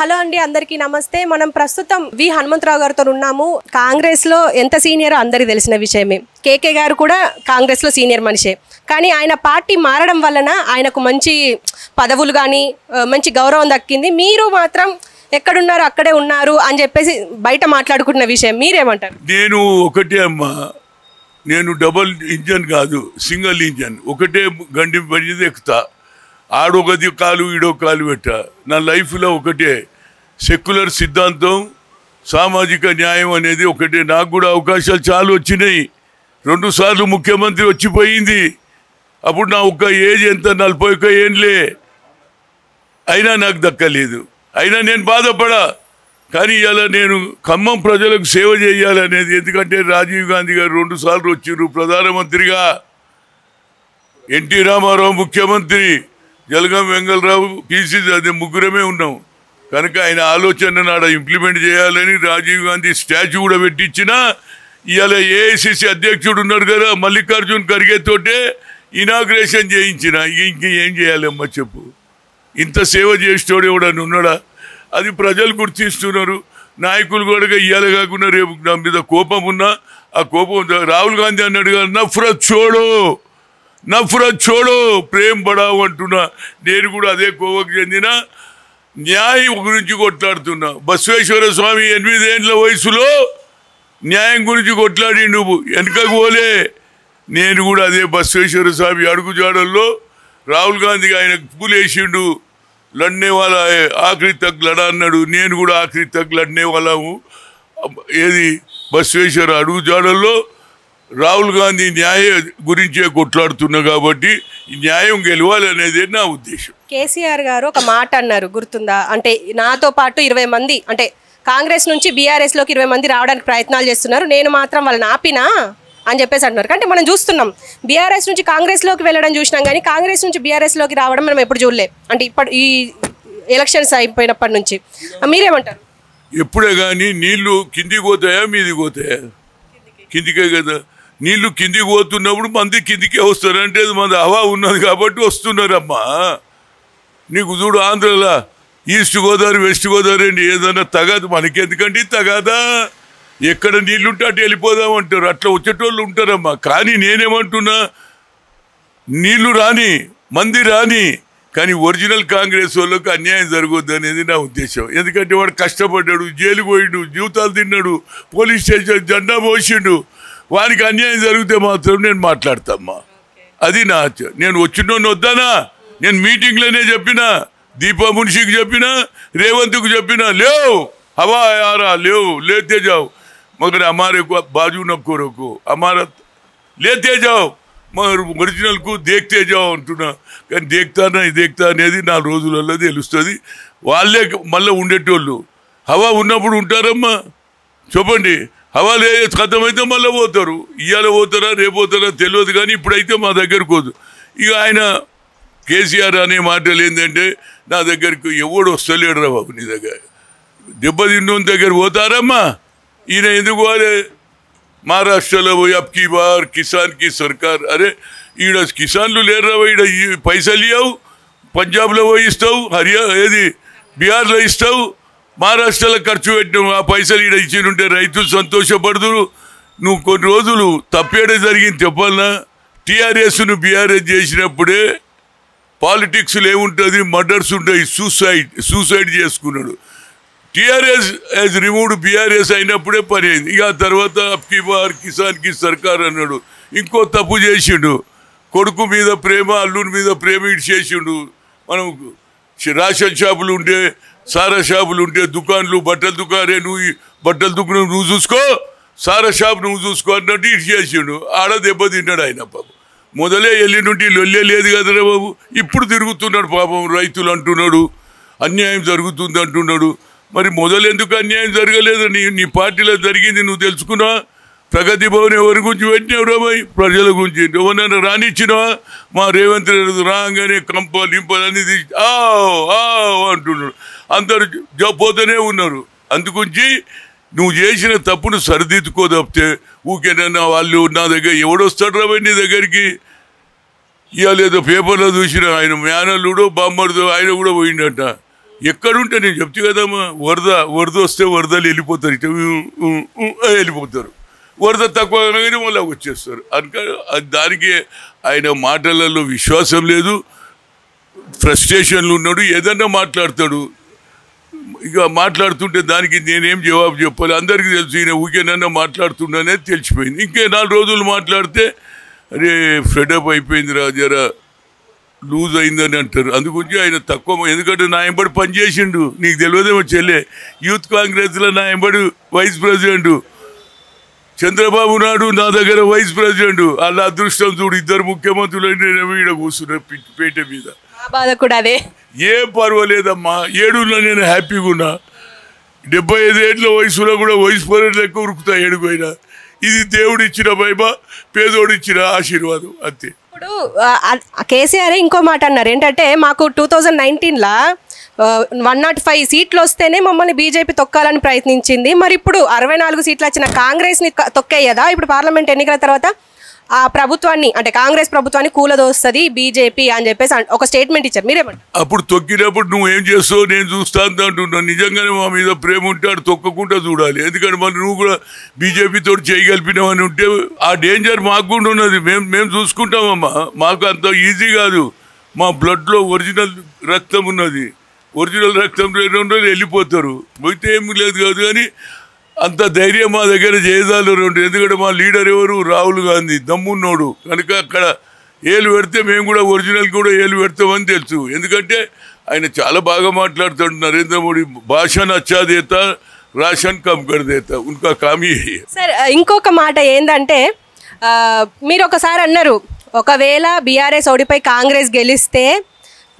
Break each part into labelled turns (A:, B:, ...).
A: Hello అండి అందరికీ నమస్తే. మనం ప్రస్తుతం వి హనుమంతరావు గారితో ఉన్నాము. కాంగ్రెస్లో ఎంత సీనియర్ అందరికీ తెలిసిన విషయమే. కేకే గారు కూడా కాంగ్రెస్లో సీనియర్ మనిషే. కానీ ఆయన పార్టీ మారడం వలన ఆయనకు మంచి పదవులు కానీ మంచి గౌరవం దక్కింది. మీరు మాత్రం ఎక్కడున్నారు అక్కడే ఉన్నారు అని చెప్పేసి బయట మాట్లాడుకుంటున్న విషయం. మీరేమంటారు?
B: నేను ఒకటే అమ్మా. నేను డబుల్ ఇంజన్ కాదు సింగిల్ ఇంజన్. ఒకటే గండి పడిది ఎక్కుతా. ఆడొకది కాలు ఈడో కాలు పెట్ట. నా లైఫ్లో ఒకటే. సెక్యులర్ సిద్ధాంతం సామాజిక న్యాయం అనేది ఒకటే. నాకు కూడా అవకాశాలు చాలా వచ్చినాయి. రెండు సార్లు ముఖ్యమంత్రి వచ్చిపోయింది. అప్పుడు నా ఒక్క ఏజ్ ఎంత? నలభై ఒక్క ఏంలే అయినా నాకు దక్కలేదు. అయినా నేను బాధపడా. కానీ ఇలా నేను ఖమ్మం ప్రజలకు సేవ చేయాలనేది. ఎందుకంటే రాజీవ్ గాంధీ గారు రెండు సార్లు వచ్చిర్రు ప్రధానమంత్రిగా. ఎన్టీ రామారావు ముఖ్యమంత్రి. జలగం వెంగళరావు పిసిసి అది ముగ్గురమే ఉన్నాం. కనుక ఆయన ఆలోచన నాడ ఇంప్లిమెంట్ చేయాలని రాజీవ్ గాంధీ స్టాచ్యూ కూడా పెట్టించిన ఇవాళ ఏఐసిసి అధ్యక్షుడు ఉన్నాడు కదా మల్లికార్జున్ ఖర్గే తోటే ఇనాగ్రేషన్ చేయించిన. ఇంక ఏం చేయాలమ్మా చెప్పు. ఇంత సేవ చేసేటోడు ఎవడని ఉన్నాడా? అది ప్రజలు గుర్తిస్తున్నారు. నాయకులు కూడా ఇవాళ కాకుండా రేపు నా మీద కోపం ఉన్నా ఆ కోపం రాహుల్ గాంధీ అన్నాడు కదా నఫ్రత్ చోడో నఫరత్ చోడో ప్రేమ్ పడావు అంటున్నా. నేను కూడా అదే కోవకు చెందిన న్యాయం గురించి కొట్లాడుతున్నా. బసవేశ్వర స్వామి ఎనిమిదేండ్ల వయసులో న్యాయం గురించి కొట్లాడి నువ్వు వెనకకు పోలే. నేను కూడా అదే బసవేశ్వర స్వామి అడుగుజాడల్లో రాహుల్ గాంధీ ఆయన పూలేసిండు. లడ్నే వాళ్ళ ఆఖరి తగ్ అన్నాడు. నేను కూడా ఆఖరి తగ్ వాళ్ళము. ఏది? బసవేశ్వర అడుగుజాడల్లో రాహుల్ గాంధీ న్యాయ గురించే కొట్లాడుతున్నా కాబట్టి న్యాయం గెలవాలి అనేది నా ఉద్దేశం.
A: కేసీఆర్ గారు ఒక మాట అన్నారు గుర్తుందా? అంటే నాతో పాటు ఇరవై మంది అంటే కాంగ్రెస్ నుంచి బీఆర్ఎస్లోకి ఇరవై మంది రావడానికి ప్రయత్నాలు చేస్తున్నారు నేను మాత్రం వాళ్ళని ఆపినా? అని చెప్పేసి అంటున్నారు. అంటే మనం చూస్తున్నాం బీఆర్ఎస్ నుంచి కాంగ్రెస్లోకి వెళ్ళడం చూసినాం కానీ కాంగ్రెస్ నుంచి బీఆర్ఎస్లోకి రావడం మనం ఎప్పుడు చూడలే. అంటే ఇప్పటి ఈ ఎలక్షన్స్ అయిపోయినప్పటి నుంచి. మీరేమంటారు?
B: ఎప్పుడే కానీ నీళ్ళు కిందికి పోతాయా మీదికి పోతాయా? కిందికే కదా. నీళ్ళు కిందికి పోతున్నప్పుడు మంది కిందికే వస్తారు అంటే మంది హవా ఉన్నది కాబట్టి వస్తున్నారమ్మా. నీకు చూడు ఆంధ్రలో ఈస్ట్ గోదావరి వెస్ట్ గోదావరి అండి ఏదన్నా తగదు. మనకెందుకంటే తగదా? ఎక్కడ నీళ్ళుంటే అటు వెళ్ళిపోదాం అంటారు అట్లా వచ్చేటోళ్ళు ఉంటారమ్మా. కానీ నేనేమంటున్నా నీళ్ళు రాని మంది రాని కానీ ఒరిజినల్ కాంగ్రెస్ వాళ్ళకి అన్యాయం జరగద్దు అనేది నా ఉద్దేశం. ఎందుకంటే వాడు కష్టపడ్డాడు జైలు పోయిండు జీవితాలు తిన్నాడు పోలీస్ స్టేషన్ జెండా మోసిండు వానికి అన్యాయం జరిగితే మాత్రం నేను మాట్లాడతామ్మా. అది నా నేను వచ్చిన వద్దానా? నేను మీటింగ్లోనే చెప్పిన దీపా మునిషికి చెప్పిన రేవంత్కు చెప్పిన లేవు. హవా యారా లేవు. లేతే జావు మగర్ హమారే బాజు నక్కో రకో లేతే జావు మరి ఒరిజినల్కు దేక్తే జావు అంటున్నా. కానీ దేక్తానా దేక్తా అనేది నా రోజులలో తెలుస్తుంది. వాళ్ళే మళ్ళీ ఉండేటోళ్ళు. హవా ఉన్నప్పుడు ఉంటారమ్మా. చెప్పండి. హవా లే ఖతమైతే మళ్ళీ పోతారు. ఇవాళ పోతారా రేపు పోతారా తెలియదు కానీ ఇప్పుడైతే మా దగ్గరకు పోదు ఇక ఆయన కేసీఆర్ అనే మాటలు ఏంటంటే నా దగ్గరకు ఎవడు వస్తలేడు రా బాబు నీ దగ్గర. దెబ్బతిన్నోని దగ్గర పోతారమ్మా. ఈయన ఎందుకు పోలే? మహారాష్ట్రలో పోయి అప్కీ బార్ కిసాన్కి సర్కార్. అరే ఈడ కిసాన్లు లేరురా ఈడ? ఈ పైసలు ఇవ్వవు పంజాబ్లో పోయి ఇస్తావు. హరియా ఏది? బీహార్లో ఇస్తావు. మహారాష్ట్రలో ఖర్చు పెట్టినావు ఆ పైసలు ఈడ ఇచ్చినుంటే రైతులు సంతోషపడుతురు నువ్వు కొన్ని రోజులు తప్పేడే జరిగింది చెప్పాలనా? టీఆర్ఎస్ను బీఆర్ఎస్ చేసినప్పుడే పాలిటిక్స్లో ఏముంటుంది? మర్డర్స్ ఉంటాయి సూసైడ్ సూసైడ్ చేసుకున్నాడు. టీఆర్ఎస్ యాజ్ రిమూవ్డ్ బీఆర్ఎస్ అయినప్పుడే పని అయింది. ఇక ఆ తర్వాత అప్కి బార్ కిసాన్కి సర్కార్ అన్నాడు. ఇంకో తప్పు చేసిండు. కొడుకు మీద ప్రేమ అల్లుని మీద ప్రేమ ఇటు చేసిండు. మనం రేషన్ షాపులు ఉంటే సారా షాపులు ఉంటే దుకాన్లు బట్టల దుకాణే నువ్వు ఈ బట్టల దుకాణం నువ్వు చూసుకో. సారా షాప్ నువ్వు చూసుకో అన్నట్టు ఇటు చేసిండు. ఆడ దెబ్బతిన్నాడు ఆయన పాపం. మొదలే వెళ్ళి నుండి లొల్లే లేదు కదరా బాబు. ఇప్పుడు తిరుగుతున్నాడు పాపం రైతులు అంటున్నాడు. అన్యాయం జరుగుతుంది అంటున్నాడు. మరి మొదలు ఎందుకు అన్యాయం జరగలేదు? నీ నీ పార్టీలో జరిగింది నువ్వు తెలుసుకున్నా? ప్రగతి భవన్ ఎవరి గురించి పెట్టినావు రాబాయ్ ప్రజల గురించి. ఎవరైనా రానిచ్చినావా మా రేవంత్ రెడ్డి రాగానే కంప లింపలన్నీ తీసి ఆ ఆ అంటున్నాడు. అందరు పోతూనే ఉన్నారు. అందుగురించి నువ్వు చేసిన తప్పును సరిదిద్దుకో తప్పితే ఊకేనన్నా వాళ్ళు నా దగ్గర ఎవడొస్తాడు రాబాయ్ నీ దగ్గరికి? ఇవాళ పేపర్లో చూసిన ఆయన మేనల్లుడో బామ్మర్దో ఆయన కూడా పోయిండట. ఎక్కడుంటే నేను చెప్తే కదమ్మా వరద వరద వస్తే వరదలు వెళ్ళిపోతారు ఇటు వెళ్ళిపోతారు. వరద తక్కువ అనగానే మళ్ళీ వచ్చేస్తారు. అందుకని దానికి ఆయన మాటలలో విశ్వాసం లేదు ఫ్రస్ట్రేషన్లు ఉన్నాడు ఏదన్నా మాట్లాడతాడు ఇక మాట్లాడుతుంటే దానికి నేనేం జవాబు చెప్పాలి? అందరికీ తెలుసు ఈయన ఊకేనన్నా మాట్లాడుతుండనే తెలిసిపోయింది. ఇంకే నాలుగు రోజులు మాట్లాడితే అరే ఫ్రెడప్ అయిపోయింది రా జరా లూజ్ అయిందని అంటారు. అందుగురించి ఆయన తక్కువ ఎందుకంటే నా ఎంబడి పనిచేసిండు నీకు తెలియదేమో చెల్లె. యూత్ కాంగ్రెస్లో నా ఎంబడి వైస్ ప్రెసిడెంట్. చంద్రబాబు నాయుడు నా దగ్గర వైస్ ప్రెసిడెంట్. వాళ్ళ అదృష్టం చూడు ఇద్దరు ముఖ్యమంత్రులు నేను ఈడ కూర్చున్నా పేట మీద.
A: బాధ కూడా అదే.
B: ఏం పర్వాలేదమ్మా ఏడున్నా నేను హ్యాపీగా ఉన్నా. డెబ్బై ఐదు ఏళ్ళ వయసులో కూడా వయసు పర్వాలేదు లెక్క ఉరుకుతా ఏడుపోయినా ఇది దేవుడు ఇచ్చిన మహిమ పేదోడు ఇచ్చిన ఆశీర్వాదం అంతే.
A: ఇప్పుడు కేసీఆర్ ఇంకో మాట అన్నారు. ఏంటంటే మాకు టూ థౌజండ్ నైన్టీన్లో వన్ నాట్ ఫైవ్ సీట్లు వస్తేనే మమ్మల్ని బీజేపీ తొక్కాలని ప్రయత్నించింది. మరి ఇప్పుడు అరవై నాలుగు సీట్లు వచ్చిన కాంగ్రెస్ని తొక్కేయదా? ఇప్పుడు పార్లమెంట్ ఎన్నికల తర్వాత ఆ ప్రభుత్వాన్ని అంటే కాంగ్రెస్ ప్రభుత్వాన్ని కూలదోస్తుంది బీజేపీ అని చెప్పేసి ఒక స్టేట్మెంట్ ఇచ్చారు. మీరేమంటారు?
B: అప్పుడు తొక్కినప్పుడు నువ్వు ఏం చేస్తావు? నేను చూస్తాను అంటున్నాను నిజంగానే మా మీద ప్రేమ ఉంటే తొక్కకుండా చూడాలి. ఎందుకంటే మరి నువ్వు కూడా బీజేపీతో చేయగలిపినావని ఉంటే ఆ డేంజర్ మాకు కూడా ఉన్నది మేము మేము చూసుకుంటామమ్మా. మాకు అంత ఈజీ కాదు. మా బ్లడ్లో ఒరిజినల్ రక్తం ఉన్నది. ఒరిజినల్ రక్తం రెండు వెళ్ళిపోతారు. పోతే ఏం లేదు కాదు కానీ అంత ధైర్యం మా దగ్గర చేయదాలు రెండు. ఎందుకంటే మా లీడర్ ఎవరు? రాహుల్ గాంధీ. దమ్మున్నోడు. కనుక అక్కడ ఏలు పెడితే మేము కూడా ఒరిజినల్ కూడా ఏలు పెడతామని తెలుసు. ఎందుకంటే ఆయన చాలా బాగా మాట్లాడుతాడు. నరేంద్ర మోడీ భాష నచ్చాదేత రాషన్ కమ్ కర్దేత ఉన్కా కామీ
A: సార్ ఇంకొక మాట ఏంటంటే మీరు ఒకసారి అన్నారు ఒకవేళ బీఆర్ఎస్ ఓడిపై కాంగ్రెస్ గెలిస్తే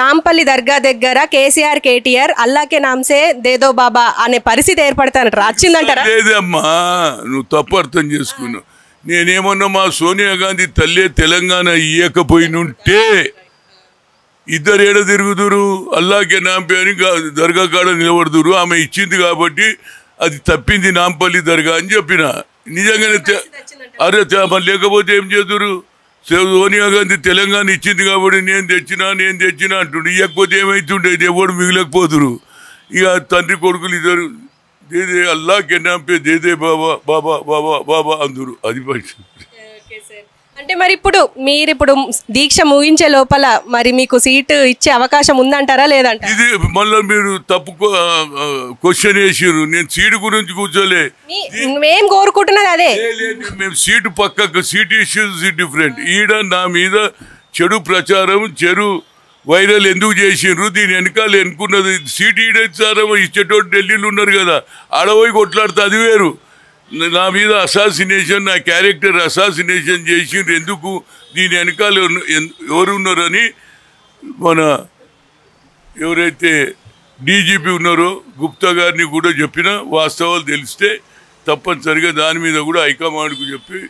A: నాంపల్లి దర్గా దగ్గర కేసీఆర్ కేటీఆర్ అల్లాకే నామ్సే దేదో బాబా అనే పరిస్థితి ఏర్పడతానంటారా వచ్చిందంటారా
B: లేదమ్మా. నువ్వు తప్పు అర్థం చేసుకున్నావు. నేనేమన్నా మా సోనియా గాంధీ తల్లే తెలంగాణ ఇయ్యకపోయినుంటే ఇద్దరు ఏడ తిరుగుదురు? అల్లాకే నాంపే అని దర్గా కాడ నిలబడుదురు. ఆమె ఇచ్చింది కాబట్టి అది తప్పింది నాంపల్లి దర్గా అని చెప్పిన. నిజంగానే అరే లేకపోతే ఏం చేదురు? సోనియా గాంధీ తెలంగాణ ఇచ్చింది కాబట్టి నేను తెచ్చినా నేను తెచ్చినా అంటుండే. ఇవ్వకపోతే ఏమవుతుండేది ఎవడు మిగిలకపోతురు ఇక తండ్రి కొడుకులు ఇద్దరు దేదే అల్లా కెన్నాంపే దేదే బాబా బాబా బాబా బాబా అందరు. అది పరిస్థితి
A: అంటే మరి ఇప్పుడు మీరు ఇప్పుడు దీక్ష ముగించే లోపల మరి మీకు సీటు ఇచ్చే అవకాశం ఉందంటారా లేదంటారా?
B: ఇది మళ్ళీ మీరు తప్పు క్వశ్చన్ వేసిర్రు. నేను సీటు గురించి కూర్చోలే.
A: మీ- మేం కోరుకుంటున్నది అదే.
B: మేము సీటు పక్కకు సీట్ ఇష్యూస్ డిఫరెంట్ ఈడ నా మీద చెడు ప్రచారం చెడు వైరల్ ఎందుకు చేసిండ్రు దీని వెనకాల ఎన్నుకున్నది సీట్ ఈడేసారో ఇచ్చేటోడు ఢిల్లీలో ఉన్నారు కదా. ఆడపోయి కొట్లాడితే అది వేరు. నా మీద అసాసినేషన్ నా క్యారెక్టర్ అసాసినేషన్ చేసిండ్రు. ఎందుకు? దీని వెనకాల ఉన్న- ఎవరు ఉన్నారని మన ఎవరైతే డీజీపీ ఉన్నారో గుప్తా గారిని కూడా చెప్పిన వాస్తవాలు తెలిస్తే తప్పనిసరిగా దాని మీద కూడా హైకమాండ్కు చెప్పి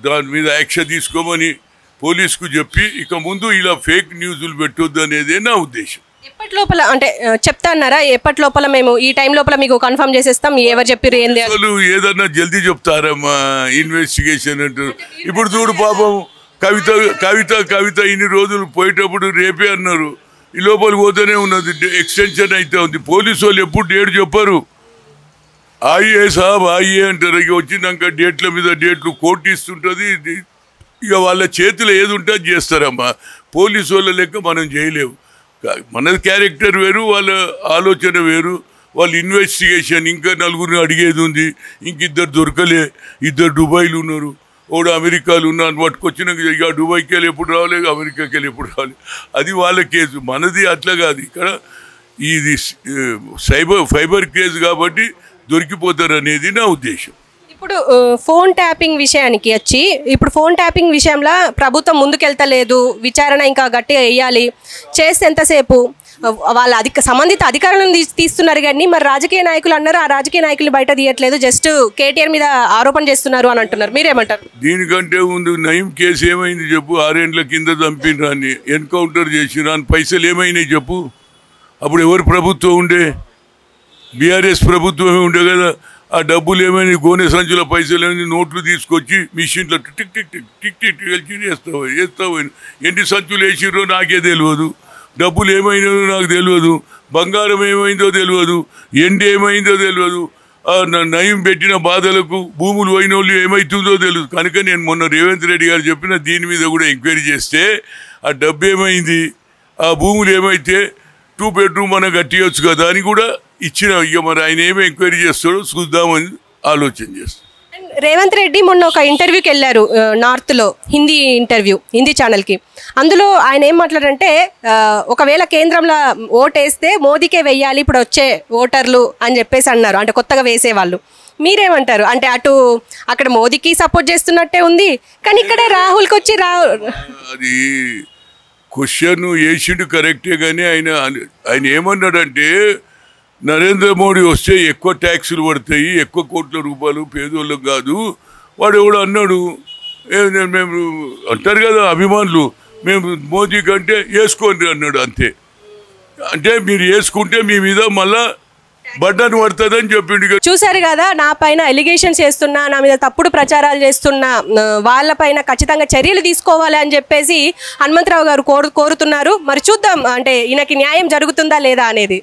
B: దాని మీద యాక్షన్ తీసుకోమని పోలీసుకు చెప్పి ఇక ముందు ఇలా ఫేక్ న్యూస్లు పెట్టొద్దు అనేదే నా ఉద్దేశం.
A: ఎప్పటి లోపల అంటే చెప్తా అన్నారా ఎప్పటి లోపల మేము ఈ టైం లోపల మీకు కన్ఫర్మ్ చేసేస్తాం? ఎవరు చెప్పారు ఏంది అని.
B: అసలు ఏదన్నా జల్దీ చెప్తారమ్మా ఇన్వెస్టిగేషన్ అంటారు ఇప్పుడు చూడు పాపం కవిత కవిత కవిత ఇన్ని రోజులు పోయేటప్పుడు రేపే అన్నారు. ఈ లోపల పోతూనే ఉన్నది ఎక్స్టెన్షన్ అయితే ఉంది. పోలీసు వాళ్ళు ఎప్పుడు డేట్ చెప్పరు. ఆయే సాబ్ ఆయియే అంటారు. ఇక వచ్చినాక డేట్ల మీద డేట్లు కోర్టు ఇస్తుంటుంది ఇది ఇక వాళ్ళ చేతిలో ఏది ఉంటే అది చేస్తారమ్మా. పోలీసు వాళ్ళ లెక్క మనం చేయలేము. మనది క్యారెక్టర్ వేరు వాళ్ళ ఆలోచన వేరు వాళ్ళు ఇన్వెస్టిగేషన్ ఇంకా నలుగురిని అడిగేది ఉంది. ఇంక ఇద్దరు దొరకలే ఇద్దరు దుబాయ్లు ఉన్నారు. ఓడు అమెరికాలో ఉన్నాను పట్టుకొచ్చినాక ఇక దుబాయ్కి వెళ్ళి ఎప్పుడు రావాలి అమెరికాకి వెళ్ళి ఎప్పుడు రావాలి? అది వాళ్ళ కేసు మనది అట్లా కాదు. ఇక్కడ ఇది సైబర్ ఫైబర్ కేసు కాబట్టి దొరికిపోతారు అనేది నా ఉద్దేశం.
A: ఇప్పుడు ఫోన్ ట్యాపింగ్ విషయానికి వచ్చి ఇప్పుడు ఫోన్ ట్యాపింగ్ విషయంలో ప్రభుత్వం ముందుకెళ్తలేదు విచారణ ఇంకా గట్టిగా వేయాలి చేస్తే ఎంతసేపు వాళ్ళ అధిక సంబంధిత అధికారులను తీస్తున్నారు కానీ మరి రాజకీయ నాయకులు అన్నారు ఆ రాజకీయ నాయకులు బయట తీయట్లేదు జస్ట్ కేటీఆర్ మీద ఆరోపణ చేస్తున్నారు అని అంటున్నారు. మీరేమంటారు?
B: దీనికంటే ముందు నయం కేసు ఏమైంది చెప్పు ఆరేండ్ల కింద చంపినరా అని ఎన్కౌంటర్ చేసిరా అని పైసలు ఏమైనాయి చెప్పు. అప్పుడు ఎవరు ప్రభుత్వం ఉండే? బీఆర్ఎస్ ప్రభుత్వమే ఉండే కదా. ఆ డబ్బులు ఏమైనా గోనె సంచుల పైసలు ఏమైనా నోట్లు తీసుకొచ్చి మిషన్లో tick tick tick tick tick వెళ్ళి వేస్తావు వేస్తావు ఎన్ని సంచులు వేసిర్రో నాకే తెలియదు. డబ్బులు ఏమైనా నాకు తెలియదు. బంగారం ఏమైందో తెలియదు. ఎండి ఏమైందో తెలియదు. నయం పెట్టిన బాధలకు భూములు పోయిన వాళ్ళు ఏమవుతుందో తెలియదు. కనుక నేను మొన్న రేవంత్ రెడ్డి గారు చెప్పిన దీని మీద కూడా ఎంక్వైరీ చేస్తే ఆ డబ్బు ఏమైంది? ఆ భూములు ఏమైతే టూ బెడ్రూమ్ మనం కట్టియొచ్చు కదా అని కూడా ఇచ్చిన ఇక మరి ఆయన ఏమి ఎంక్వైరీ చేస్తాడో చూద్దామని ఆలోచన చేస్తాం.
A: రేవంత్ రెడ్డి మొన్న ఒక ఇంటర్వ్యూకి వెళ్ళారు నార్త్లో హిందీ ఇంటర్వ్యూ హిందీ ఛానల్కి అందులో ఆయన ఏం మాట్లాడారంటే ఆ, ఒకవేళ కేంద్రంలో ఓటేస్తే మోదీకే వెయ్యాలి ఇప్పుడు వచ్చే ఓటర్లు అని చెప్పేసి అన్నారు అంటే కొత్తగా వేసేవాళ్ళు. మీరేమంటారు? అంటే అటు అక్కడ మోదీకి సపోర్ట్ చేస్తున్నట్టే ఉంది కానీ ఇక్కడే రాహుల్కి వచ్చి రా
B: అది క్వశ్చన్ వేసిండు కరెక్టే కానీ ఆయన ఆయన ఏమన్నాడంటే నరేంద్ర మోడీ వస్తే ఎక్కువ ట్యాక్సులు పడతాయి ఎక్కువ కోట్ల రూపాయలు పేదోళ్ళకు కాదు. వాడు ఎవడు అన్నాడు మేము అంటారు కదా అభిమానులు మేము మోదీ కంటే వేసుకోండి అన్నాడు అంతే. అంటే మీరు వేసుకుంటే మీ మీద మళ్ళా బడ్డన్ పడుతుందని చెప్పిండు చూసారు
A: చూశారు కదా నా పైన ఎలిగేషన్స్ చేస్తున్నా నా మీద తప్పుడు ప్రచారాలు చేస్తున్నా వాళ్ళపైన ఖచ్చితంగా చర్యలు తీసుకోవాలి అని చెప్పేసి హనుమంతరావు గారు కోరు కోరుతున్నారు. మరి చూద్దాం అంటే ఈయనకి న్యాయం జరుగుతుందా లేదా అనేది.